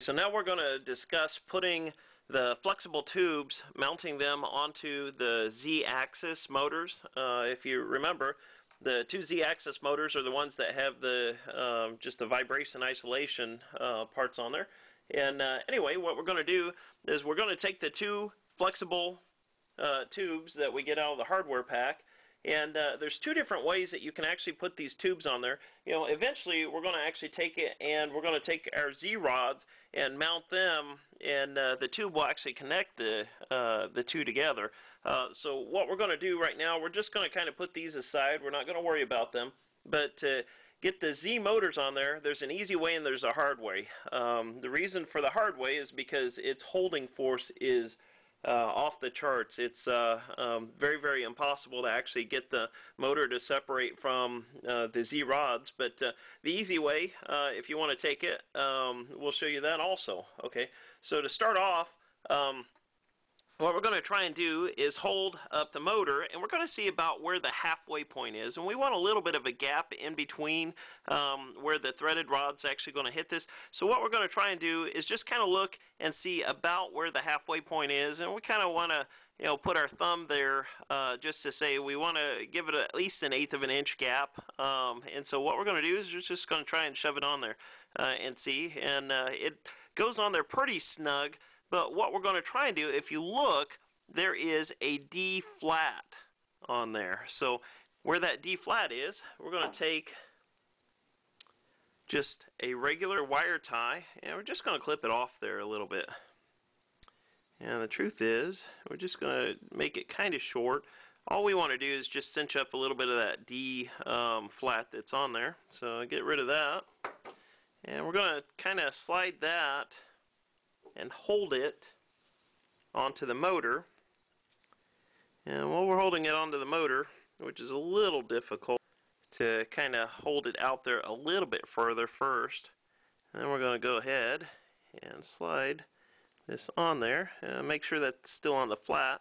So now we're going to discuss putting the flexible tubes, mounting them onto the Z-axis motors. Uh, if you remember, the two Z-axis motors are the ones that have the um, just the vibration isolation uh, parts on there. And uh, anyway, what we're going to do is we're going to take the two flexible uh, tubes that we get out of the hardware pack and uh, there's two different ways that you can actually put these tubes on there. You know, eventually we're going to actually take it and we're going to take our Z-rods and mount them and uh, the tube will actually connect the, uh, the two together. Uh, so what we're going to do right now, we're just going to kind of put these aside. We're not going to worry about them. But to get the Z motors on there, there's an easy way and there's a hard way. Um, the reason for the hard way is because its holding force is off the charts. It's uh, um, very, very impossible to actually get the motor to separate from uh, the Z rods. But uh, the easy way, uh, if you want to take it, um, we'll show you that also. Okay, so to start off, um, what we're going to try and do is hold up the motor and we're going to see about where the halfway point is and we want a little bit of a gap in between um, where the threaded rod's actually going to hit this. So what we're going to try and do is just kind of look and see about where the halfway point is and we kind of want to you know put our thumb there uh, just to say we want to give it at least an eighth of an inch gap um, and so what we're going to do is we're just going to try and shove it on there uh, and see and uh, it goes on there pretty snug but what we're going to try and do, if you look, there is a D flat on there. So where that D flat is, we're going to take just a regular wire tie and we're just going to clip it off there a little bit. And the truth is, we're just going to make it kind of short. All we want to do is just cinch up a little bit of that D um, flat that's on there. So get rid of that. And we're going to kind of slide that and hold it onto the motor. And while we're holding it onto the motor, which is a little difficult to kind of hold it out there a little bit further first, and then we're going to go ahead and slide this on there and make sure that's still on the flat.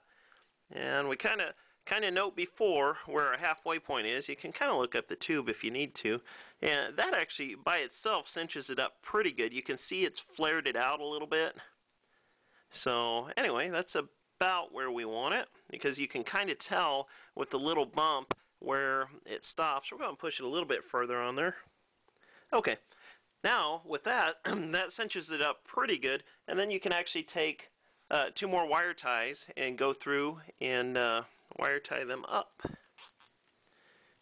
And we kind of kind of note before where a halfway point is. You can kind of look up the tube if you need to. And that actually by itself cinches it up pretty good. You can see it's flared it out a little bit. So anyway, that's about where we want it because you can kind of tell with the little bump where it stops. We're going to push it a little bit further on there. Okay. Now, with that, that cinches it up pretty good, and then you can actually take uh, two more wire ties and go through and uh, wire tie them up.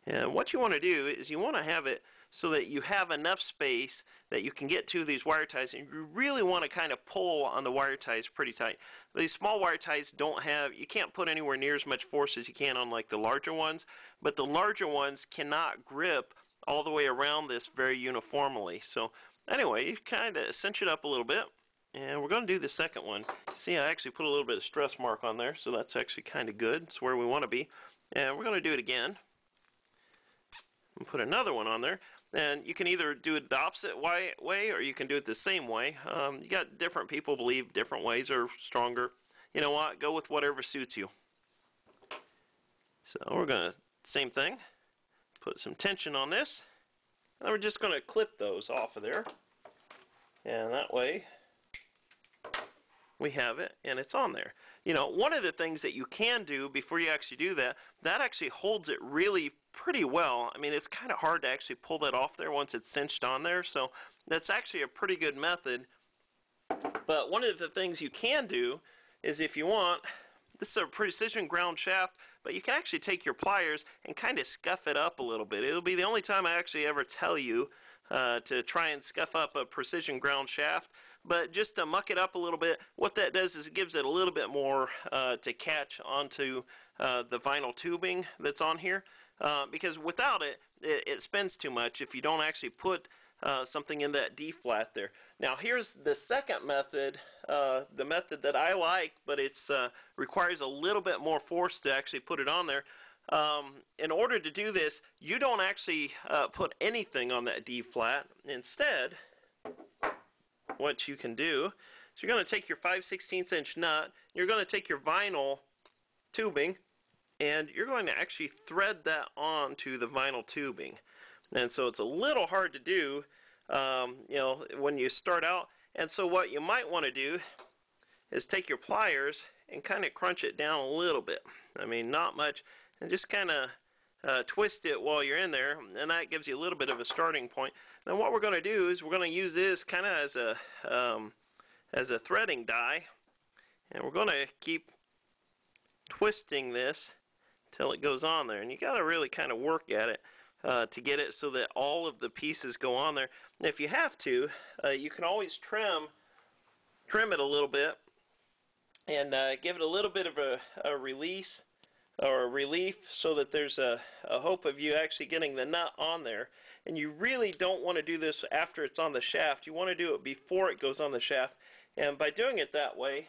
And what you want to do is you want to have it so that you have enough space that you can get to these wire ties and you really want to kind of pull on the wire ties pretty tight. These small wire ties don't have, you can't put anywhere near as much force as you can on like the larger ones, but the larger ones cannot grip all the way around this very uniformly. So anyway, you kind of cinch it up a little bit and we're going to do the second one. See, I actually put a little bit of stress mark on there, so that's actually kind of good. It's where we want to be. And we're going to do it again. And put another one on there. And you can either do it the opposite way, way or you can do it the same way. Um, you got different people believe different ways are stronger. You know what? Go with whatever suits you. So we're going to, same thing, put some tension on this. And we're just going to clip those off of there. And that way we have it and it's on there. You know, one of the things that you can do before you actually do that, that actually holds it really pretty well. I mean, it's kind of hard to actually pull that off there once it's cinched on there, so that's actually a pretty good method. But one of the things you can do is if you want, this is a precision ground shaft, but you can actually take your pliers and kind of scuff it up a little bit. It'll be the only time I actually ever tell you uh, to try and scuff up a precision ground shaft but just to muck it up a little bit, what that does is it gives it a little bit more uh, to catch onto uh, the vinyl tubing that's on here. Uh, because without it, it, it, spins too much if you don't actually put uh, something in that D flat there. Now here's the second method, uh, the method that I like, but it uh, requires a little bit more force to actually put it on there. Um, in order to do this, you don't actually put anything on that D flat. Instead, what you can do is you're going to take your 5 16 inch nut, you're going to take your vinyl tubing, and you're going to actually thread that onto the vinyl tubing. And so it's a little hard to do, um, you know, when you start out, And so what you might want to do is take your pliers and kind of crunch it down a little bit. I mean, not much, and just kind of uh, twist it while you're in there, and that gives you a little bit of a starting point. Then what we're going to do is we're going to use this kind of as a um, as a threading die, and we're going to keep twisting this till it goes on there. And you got to really kind of work at it uh, to get it so that all of the pieces go on there. And if you have to, uh, you can always trim trim it a little bit and uh, give it a little bit of a, a, release or a relief so that there's a, a hope of you actually getting the nut on there. And you really don't want to do this after it's on the shaft. You want to do it before it goes on the shaft. And by doing it that way,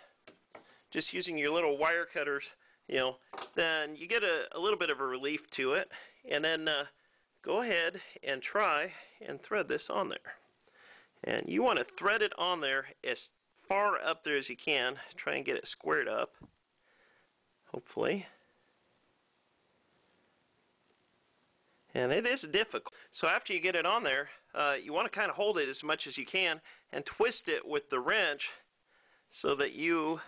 just using your little wire cutters, you know, then you get a, a little bit of a relief to it. And then uh, go ahead and try and thread this on there. And you want to thread it on there as far up there as you can. Try and get it squared up, hopefully. And it is difficult. So after you get it on there, uh, you want to kind of hold it as much as you can and twist it with the wrench so that you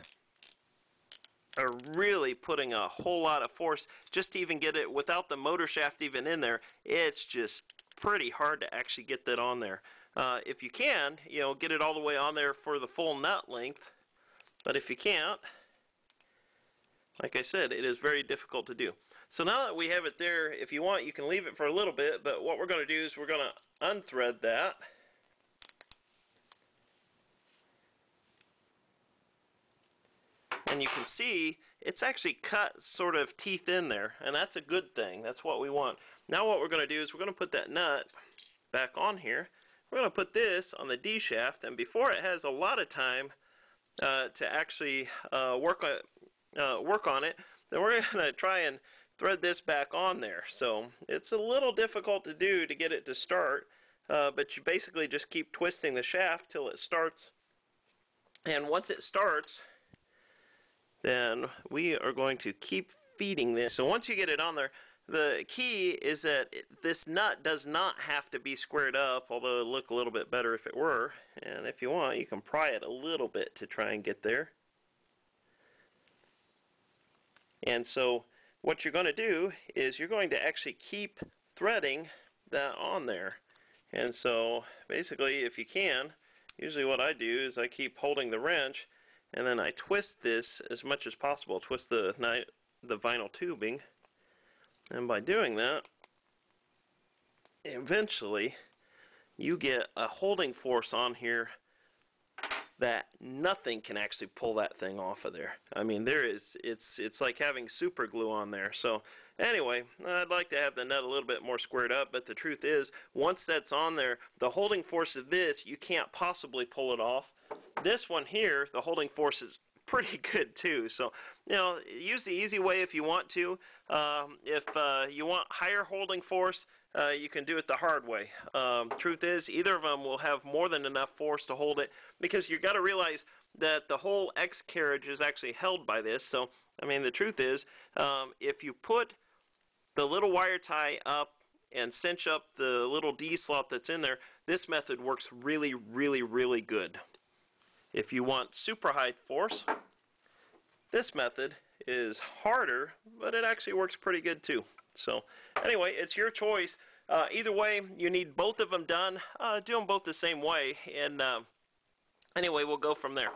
are really putting a whole lot of force just to even get it without the motor shaft even in there. It's just pretty hard to actually get that on there. Uh, if you can, you know, get it all the way on there for the full nut length. But if you can't, like I said, it is very difficult to do. So now that we have it there, if you want, you can leave it for a little bit, but what we're going to do is we're going to unthread that. And you can see it's actually cut sort of teeth in there, and that's a good thing. That's what we want. Now what we're going to do is we're going to put that nut back on here. We're going to put this on the D shaft, and before it has a lot of time uh, to actually uh, work on uh, work on it, then we're going to try and thread this back on there. So it's a little difficult to do to get it to start, uh, but you basically just keep twisting the shaft till it starts. And once it starts, then we are going to keep feeding this. So once you get it on there, the key is that this nut does not have to be squared up, although it would look a little bit better if it were. And if you want, you can pry it a little bit to try and get there. And so what you're going to do is you're going to actually keep threading that on there. And so basically, if you can, usually what I do is I keep holding the wrench and then I twist this as much as possible, twist the, the vinyl tubing, and by doing that, eventually you get a holding force on here that nothing can actually pull that thing off of there. I mean, there is, it's, it's like having super glue on there. So anyway, I'd like to have the nut a little bit more squared up, but the truth is, once that's on there, the holding force of this, you can't possibly pull it off. This one here, the holding force is pretty good too. So, you know, use the easy way if you want to. Um, if uh, you want higher holding force, uh, you can do it the hard way. Um, truth is, either of them will have more than enough force to hold it because you've got to realize that the whole X carriage is actually held by this. So, I mean, the truth is, um, if you put the little wire tie up and cinch up the little D slot that's in there, this method works really, really, really good. If you want super high force, this method is harder, but it actually works pretty good too. So anyway, it's your choice. Uh, either way, you need both of them done. Uh, do them both the same way, and uh, anyway, we'll go from there.